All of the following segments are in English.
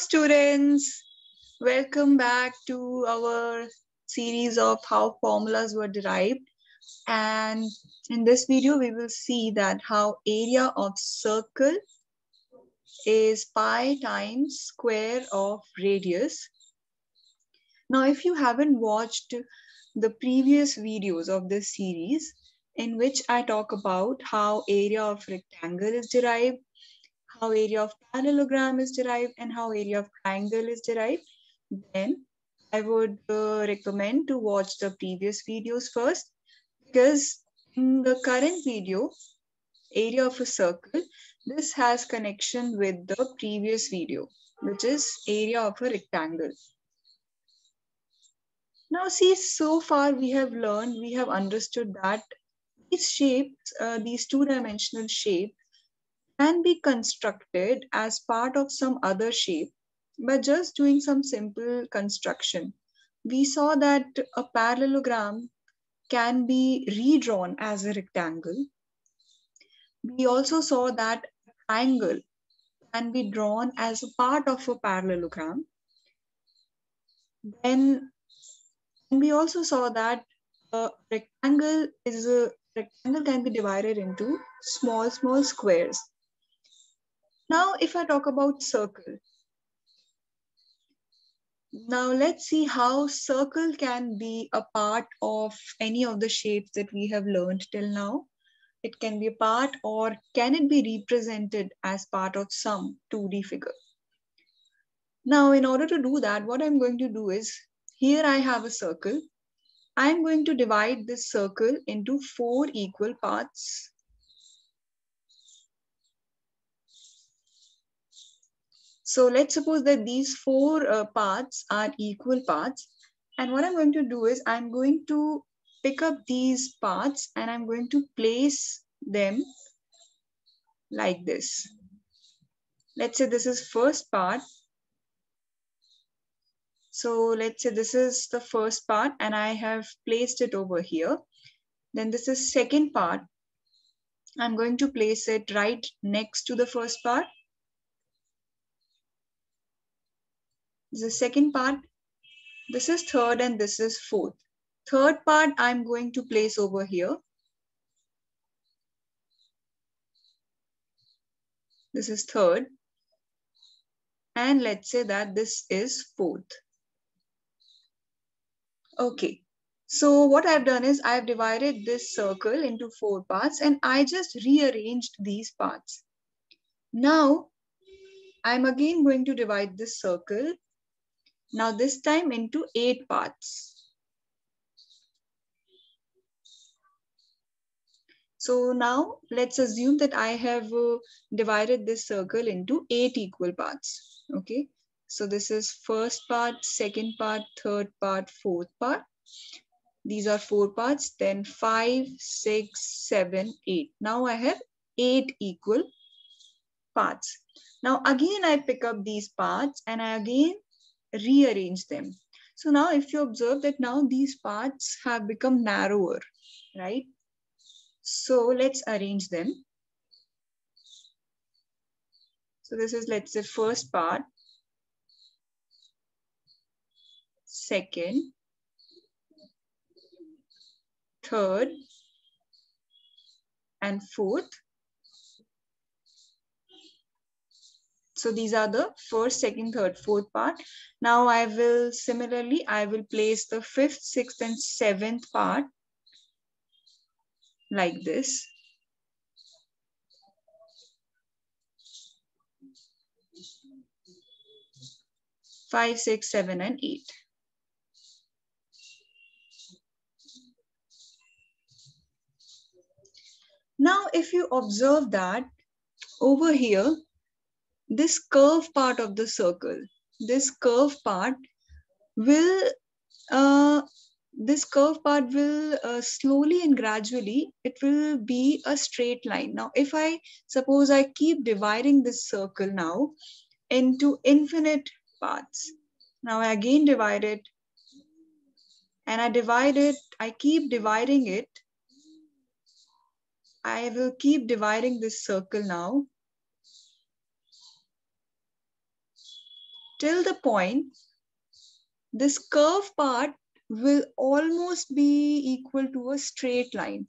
students. Welcome back to our series of how formulas were derived. And in this video, we will see that how area of circle is pi times square of radius. Now, if you haven't watched the previous videos of this series, in which I talk about how area of rectangle is derived, how area of parallelogram is derived, and how area of triangle is derived, then I would uh, recommend to watch the previous videos first because in the current video, area of a circle, this has connection with the previous video, which is area of a rectangle. Now see, so far we have learned, we have understood that these shapes, uh, these two-dimensional shapes can be constructed as part of some other shape by just doing some simple construction. We saw that a parallelogram can be redrawn as a rectangle. We also saw that a triangle can be drawn as a part of a parallelogram. Then we also saw that a rectangle is a rectangle can be divided into small, small squares. Now, if I talk about circle, now let's see how circle can be a part of any of the shapes that we have learned till now. It can be a part or can it be represented as part of some 2D figure? Now, in order to do that, what I'm going to do is, here I have a circle. I'm going to divide this circle into four equal parts. So let's suppose that these four uh, parts are equal parts. And what I'm going to do is I'm going to pick up these parts and I'm going to place them like this. Let's say this is first part. So let's say this is the first part and I have placed it over here. Then this is second part. I'm going to place it right next to the first part. This is second part. This is third and this is fourth. Third part I'm going to place over here. This is third. And let's say that this is fourth. Okay. So what I've done is I've divided this circle into four parts and I just rearranged these parts. Now, I'm again going to divide this circle now this time into eight parts. So now let's assume that I have uh, divided this circle into eight equal parts. Okay. So this is first part, second part, third part, fourth part. These are four parts, then five, six, seven, eight. Now I have eight equal parts. Now again, I pick up these parts and I again rearrange them. So now if you observe that now these parts have become narrower, right? So let's arrange them. So this is, let's say, first part, second, third, and fourth. So these are the first, second, third, fourth part. Now I will similarly, I will place the fifth, sixth, and seventh part like this. Five, six, seven, and eight. Now, if you observe that over here, this curve part of the circle, this curve part will, uh, this curve part will uh, slowly and gradually, it will be a straight line. Now, if I suppose I keep dividing this circle now into infinite parts. Now I again divide it and I divide it, I keep dividing it. I will keep dividing this circle now till the point this curve part will almost be equal to a straight line.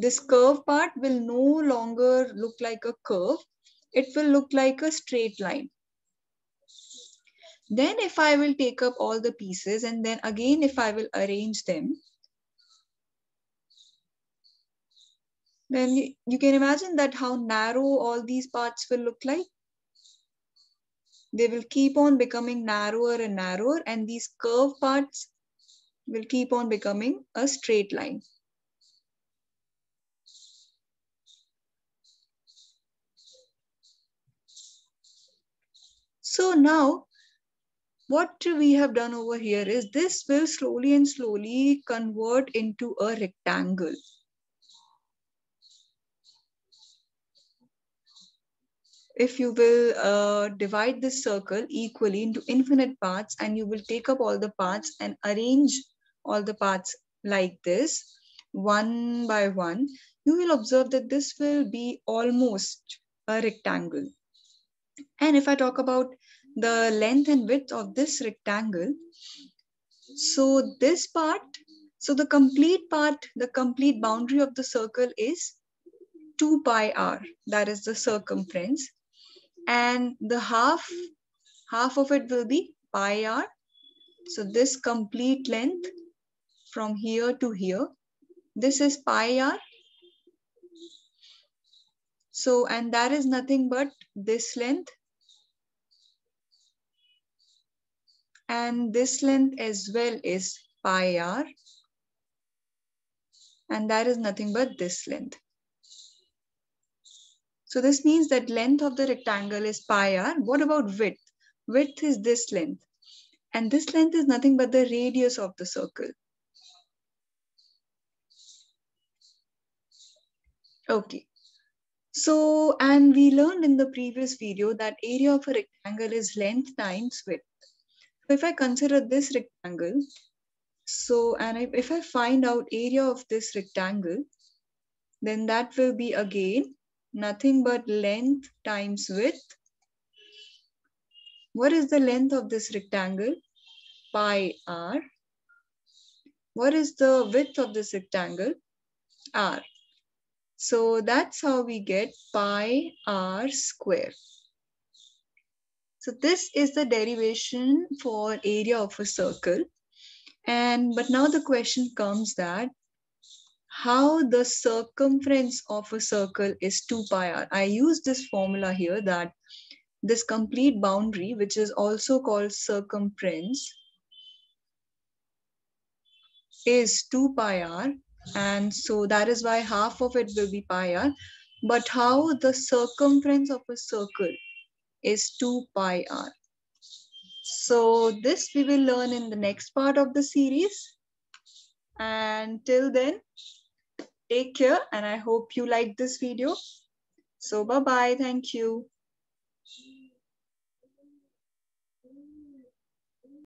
This curve part will no longer look like a curve. It will look like a straight line. Then if I will take up all the pieces and then again if I will arrange them, then you can imagine that how narrow all these parts will look like. They will keep on becoming narrower and narrower and these curve parts will keep on becoming a straight line. So now what we have done over here is this will slowly and slowly convert into a rectangle. If you will uh, divide this circle equally into infinite parts and you will take up all the parts and arrange all the parts like this, one by one, you will observe that this will be almost a rectangle. And if I talk about the length and width of this rectangle. So this part, so the complete part, the complete boundary of the circle is 2 pi r, that is the circumference. And the half, half of it will be pi r. So this complete length from here to here, this is pi r. So, and that is nothing but this length and this length as well is pi r and that is nothing but this length. So this means that length of the rectangle is pi r. What about width? Width is this length and this length is nothing but the radius of the circle. Okay. So, and we learned in the previous video that area of a rectangle is length times width. So if I consider this rectangle, so and if I find out area of this rectangle, then that will be again nothing but length times width. What is the length of this rectangle? Pi r. What is the width of this rectangle? r. So that's how we get pi r square. So this is the derivation for area of a circle. And but now the question comes that how the circumference of a circle is 2 pi r. I use this formula here that this complete boundary, which is also called circumference, is 2 pi r. And so that is why half of it will be pi r. But how the circumference of a circle is 2 pi r. So this we will learn in the next part of the series. And till then, take care and I hope you like this video. So bye-bye. Thank you.